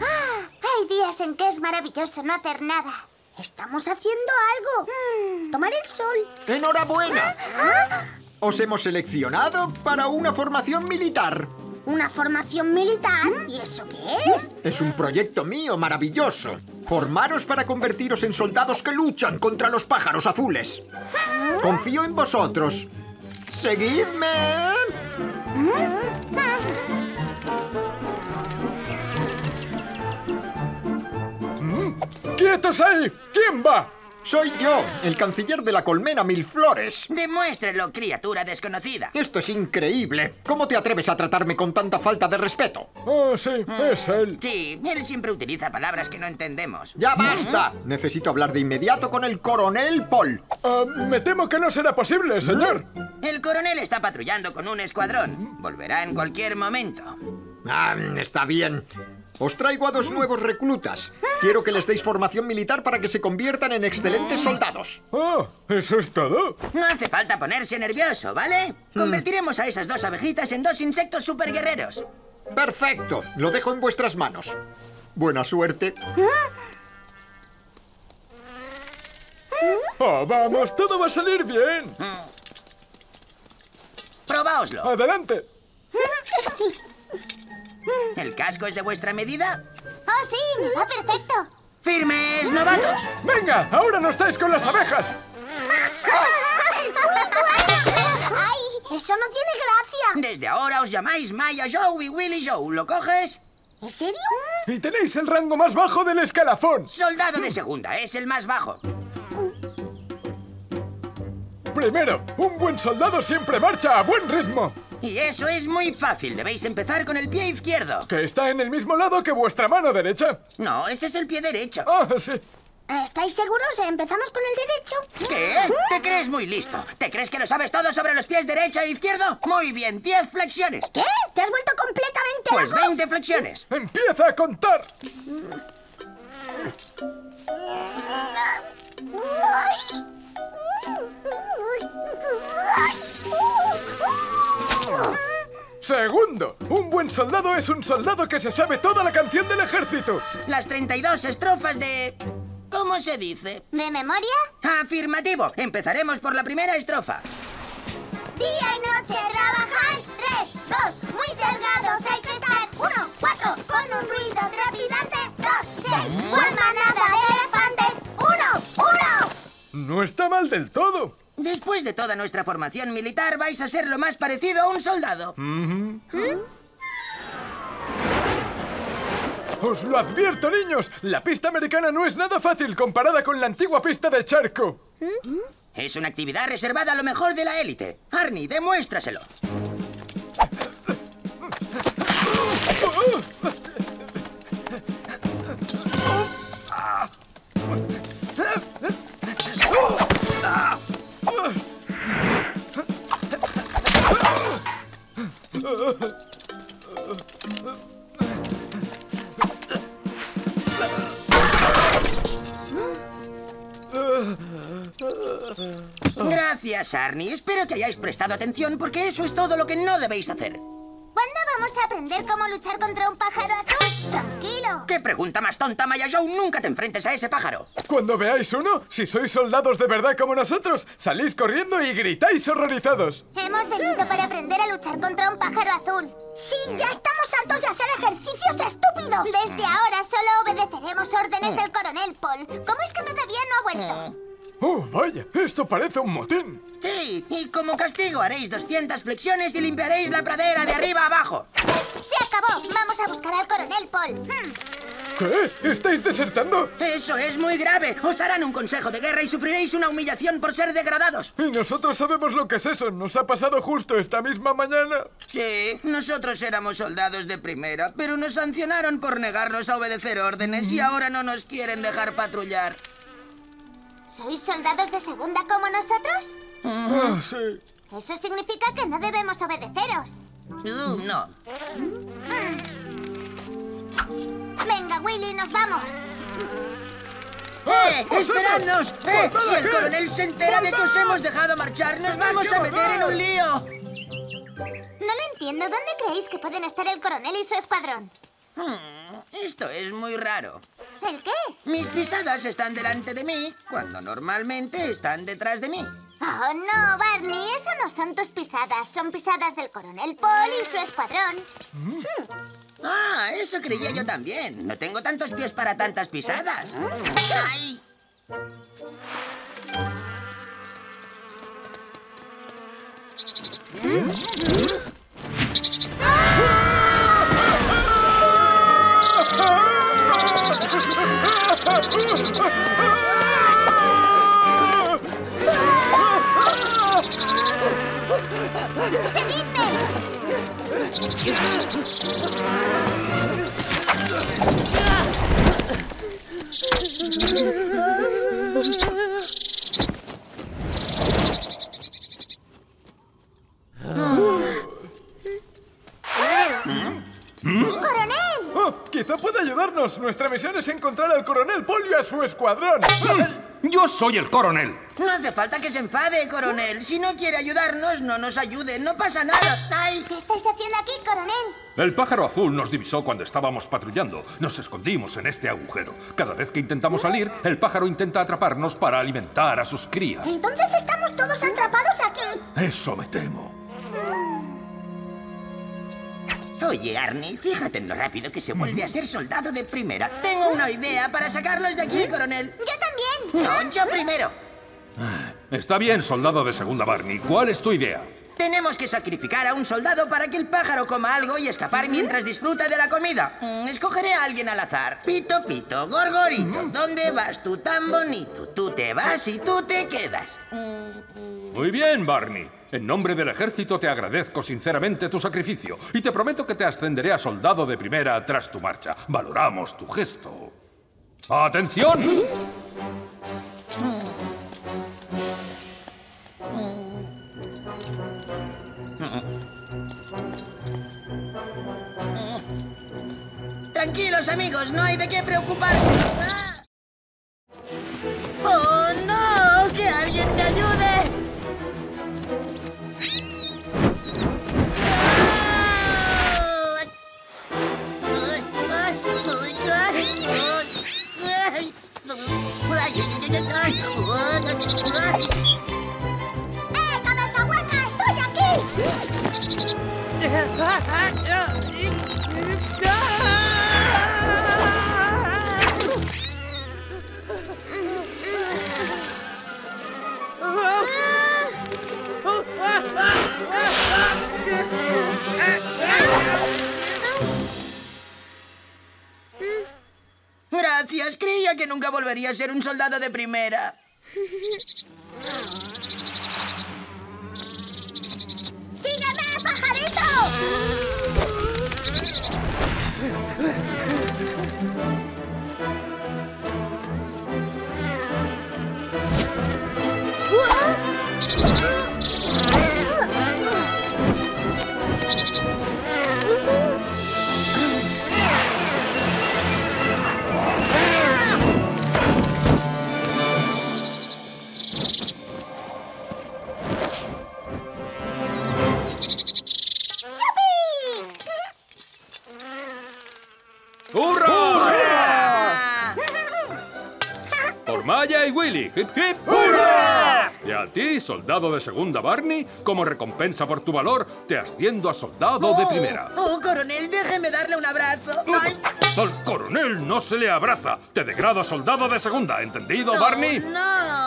Ah, hay días en que es maravilloso no hacer nada. Estamos haciendo algo. Mm. Tomar el sol. ¡Enhorabuena! Ah. Os hemos seleccionado para una formación militar. ¿Una formación militar? ¿Mm? ¿Y eso qué es? Es un proyecto mío maravilloso. Formaros para convertiros en soldados que luchan contra los pájaros azules. Confío en vosotros. ¡Seguidme! ¡Quietos ahí! ¿Quién va? Soy yo, el canciller de la colmena Mil Flores. Demuéstrelo, criatura desconocida. Esto es increíble. ¿Cómo te atreves a tratarme con tanta falta de respeto? Oh, sí, es él. Sí, él siempre utiliza palabras que no entendemos. ¡Ya basta! Necesito hablar de inmediato con el coronel Paul. Ah, me temo que no será posible, señor. El coronel está patrullando con un escuadrón. Volverá en cualquier momento. Ah, está bien. Os traigo a dos nuevos reclutas. Quiero que les deis formación militar para que se conviertan en excelentes soldados. Oh, ¿eso es todo? No hace falta ponerse nervioso, ¿vale? Convertiremos a esas dos abejitas en dos insectos superguerreros. Perfecto. Lo dejo en vuestras manos. Buena suerte. Oh, vamos, todo va a salir bien. Probaoslo. Adelante. ¿El casco es de vuestra medida? ¡Oh, sí! ¡Me va perfecto! ¡Firmes, novatos! Venga, ahora no estáis con las abejas. ¡Ay! Eso no tiene gracia. Desde ahora os llamáis Maya Joe y Willy Joe. ¿Lo coges? ¿En serio? Y tenéis el rango más bajo del escalafón. Soldado de segunda, es el más bajo. Primero, un buen soldado siempre marcha a buen ritmo. Y eso es muy fácil. Debéis empezar con el pie izquierdo. Que está en el mismo lado que vuestra mano derecha. No, ese es el pie derecho. Ah, sí. ¿Estáis seguros? ¿Empezamos con el derecho? ¿Qué? ¿Te crees muy listo? ¿Te crees que lo sabes todo sobre los pies derecho e izquierdo? Muy bien, 10 flexiones. ¿Qué? ¿Te has vuelto completamente Pues loco? 20 flexiones. Empieza a contar. Segundo, un buen soldado es un soldado que se sabe toda la canción del ejército. Las 32 estrofas de... ¿Cómo se dice? ¿De memoria? Afirmativo. Empezaremos por la primera estrofa. Día y noche trabajar. Tres, dos, muy delgados hay que estar. Uno, cuatro, con un ruido trepidante. Dos, seis, cual manada de. No está mal del todo. Después de toda nuestra formación militar vais a ser lo más parecido a un soldado. Os lo advierto, niños. La pista americana no es nada fácil comparada con la antigua pista de charco. Es una actividad reservada a lo mejor de la élite. Arnie, demuéstraselo. Gracias, Arnie. Espero que hayáis prestado atención porque eso es todo lo que no debéis hacer. ¿Cuándo vamos a aprender cómo luchar contra un pájaro azul? Tranquilo. ¿Qué pregunta más tonta, Maya Joe? Nunca te enfrentes a ese pájaro. Cuando veáis uno, si sois soldados de verdad como nosotros, salís corriendo y gritáis horrorizados. Hemos venido para aprender a luchar contra un pájaro azul. Sí, ya estamos hartos de hacer ejercicios estúpidos. Desde ahora solo obedeceremos órdenes del coronel Paul. Oh, vaya, esto parece un motín. Sí, y como castigo haréis 200 flexiones y limpiaréis la pradera de arriba a abajo. Se acabó. Vamos a buscar al coronel Paul. Hmm. ¿Qué? ¿Estáis desertando? Eso es muy grave. Os harán un consejo de guerra y sufriréis una humillación por ser degradados. Y nosotros sabemos lo que es eso. Nos ha pasado justo esta misma mañana. Sí, nosotros éramos soldados de primera, pero nos sancionaron por negarnos a obedecer órdenes y ahora no nos quieren dejar patrullar. ¿Sois soldados de segunda como nosotros? Ah, sí. Eso significa que no debemos obedeceros. Uh, no. Venga, Willy, nos vamos. ¡Eh! pues eso! ¡Esperadnos! ¡Eh! ¡Volvad Si el coronel se entera de que os hemos dejado marchar, nos ¡Tenéis vamos a meter en un lío. No lo entiendo. ¿Dónde creéis que pueden estar el coronel y su escuadrón? Hmm, esto es muy raro. ¿El qué? Mis pisadas están delante de mí cuando normalmente están detrás de mí. Oh, no, Barney, eso no son tus pisadas. Son pisadas del coronel Paul y su escuadrón. Ah, eso creía yo también. No tengo tantos pies para tantas pisadas. ¡Ay! ¡Coronel! Oh, quizá pueda ayudarnos. Nuestra misión es encontrar al coronel Paul y a su escuadrón. Yo soy el coronel. No hace falta que se enfade, coronel. Si no quiere ayudarnos, no nos ayude. No pasa nada. ¡Ay! ¿Qué estáis haciendo aquí, coronel? El pájaro azul nos divisó cuando estábamos patrullando. Nos escondimos en este agujero. Cada vez que intentamos salir, el pájaro intenta atraparnos para alimentar a sus crías. Entonces estamos todos atrapados aquí. Eso me temo. Oye, Arnie, fíjate en lo rápido que se vuelve a ser soldado de primera. Tengo una idea para sacarlos de aquí, coronel. Yo también. No, yo primero. Está bien, soldado de segunda Barney. ¿Cuál es tu idea? Tenemos que sacrificar a un soldado para que el pájaro coma algo y escapar mientras disfruta de la comida. Mm, escogeré a alguien al azar. Pito, pito, gorgorito. ¿Dónde vas tú tan bonito? Tú te vas y tú te quedas. Mm, Muy bien, Barney. En nombre del ejército te agradezco sinceramente tu sacrificio y te prometo que te ascenderé a soldado de primera tras tu marcha. Valoramos tu gesto. ¡Atención! Tranquilos, amigos, no hay de qué preocuparse. Gracias, creía que nunca volvería a ser un soldado de primera. ¡Sígueme, pajarito! Willy. ¡Hip, hip! ¡Hurra! Y a ti, soldado de segunda Barney, como recompensa por tu valor, te asciendo a soldado de primera. Oh, coronel, déjeme darle un abrazo. Ay, Al coronel no se le abraza. Te degrado a soldado de segunda, ¿entendido, no, Barney? No,